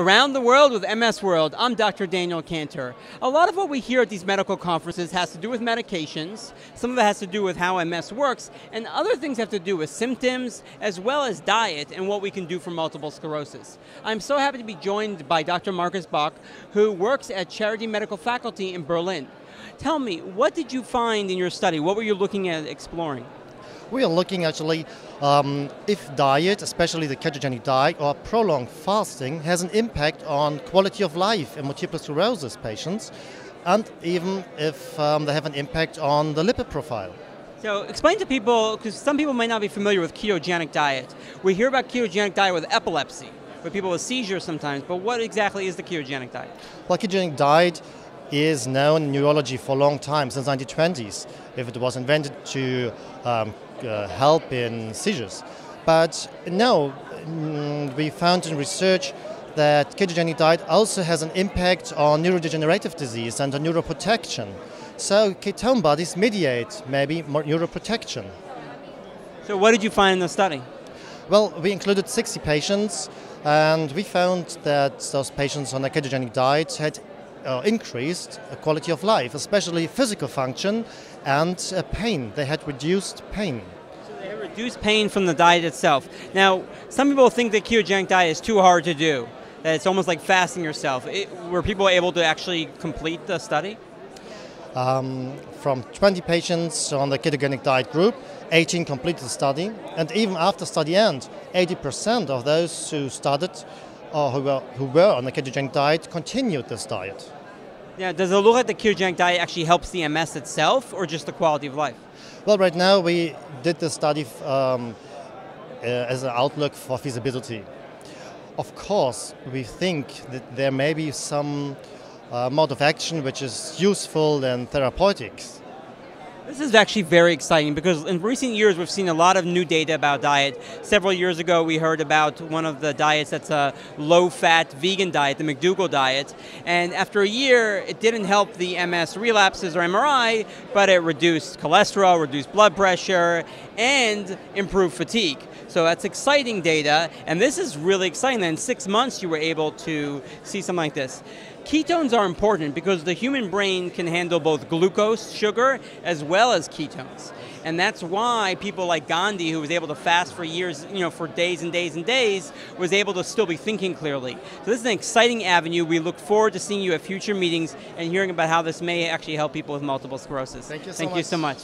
Around the World with MS World, I'm Dr. Daniel Kantor. A lot of what we hear at these medical conferences has to do with medications, some of it has to do with how MS works, and other things have to do with symptoms, as well as diet and what we can do for multiple sclerosis. I'm so happy to be joined by Dr. Marcus Bock, who works at Charité Medical Faculty in Berlin. Tell me, what did you find in your study? What were you looking at exploring? We are looking actually um, if diet, especially the ketogenic diet or prolonged fasting, has an impact on quality of life in multiple sclerosis patients, and even if um, they have an impact on the lipid profile. So explain to people, because some people might not be familiar with ketogenic diet. We hear about ketogenic diet with epilepsy, with people with seizures sometimes, but what exactly is the ketogenic diet? Well, ketogenic diet is known in neurology for a long time, since 1920s. If it was invented to um, help in seizures. But no, mm, we found in research that ketogenic diet also has an impact on neurodegenerative disease and on neuroprotection. So ketone bodies mediate maybe more neuroprotection. So what did you find in the study? Well, we included 60 patients and we found that those patients on a ketogenic diet had uh, increased quality of life, especially physical function and uh, pain. They had reduced pain. So they had reduced pain from the diet itself. Now, some people think the ketogenic diet is too hard to do, that it's almost like fasting yourself. It, were people able to actually complete the study? Um, from 20 patients on the ketogenic diet group, 18 completed the study, and even after study end, 80% of those who started or who were, who were on the ketogenic diet continued this diet. Yeah, does it look like the ketogenic diet actually helps the MS itself or just the quality of life? Well, right now we did the study um, uh, as an outlook for feasibility. Of course, we think that there may be some uh, mode of action which is useful in therapeutics this is actually very exciting because in recent years we've seen a lot of new data about diet. Several years ago we heard about one of the diets that's a low-fat vegan diet, the McDougall diet, and after a year it didn't help the MS relapses or MRI, but it reduced cholesterol, reduced blood pressure, and improved fatigue. So that's exciting data, and this is really exciting in six months you were able to see something like this. Ketones are important because the human brain can handle both glucose, sugar, as well as ketones. And that's why people like Gandhi, who was able to fast for years, you know, for days and days and days, was able to still be thinking clearly. So this is an exciting avenue. We look forward to seeing you at future meetings and hearing about how this may actually help people with multiple sclerosis. Thank you so Thank much. you so much.